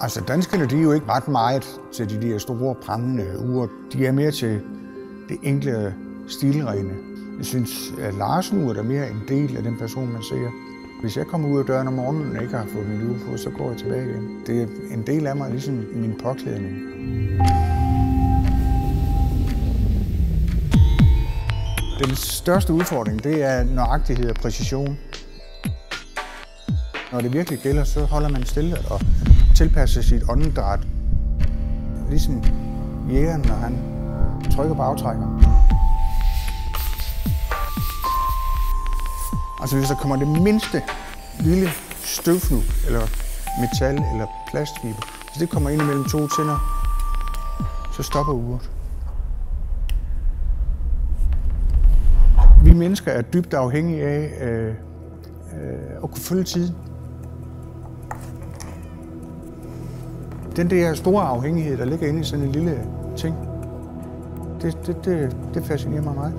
Altså danskerne, de er jo ikke ret meget til de der store prangende ure. De er mere til det enkle stilrene. Jeg synes, at Larsen er mere en del af den person, man ser. Hvis jeg kommer ud af døren om morgenen og ikke har fået min uge på, så går jeg tilbage igen. Det er en del af mig, ligesom min påklædning. Den største udfordring, det er nøjagtighed og præcision. Når det virkelig gælder, så holder man stille og tilpasse sit åndedræt. Ligesom jægeren, når han trykker på aftrækkeren. Altså hvis der kommer det mindste lille støvfnug, eller metal, eller plastfiber, hvis det kommer ind imellem to tænder, så stopper uret. Vi mennesker er dybt afhængige af øh, øh, at kunne følge tiden. Den der store afhængighed, der ligger inde i sådan en lille ting, det, det, det, det fascinerer mig meget.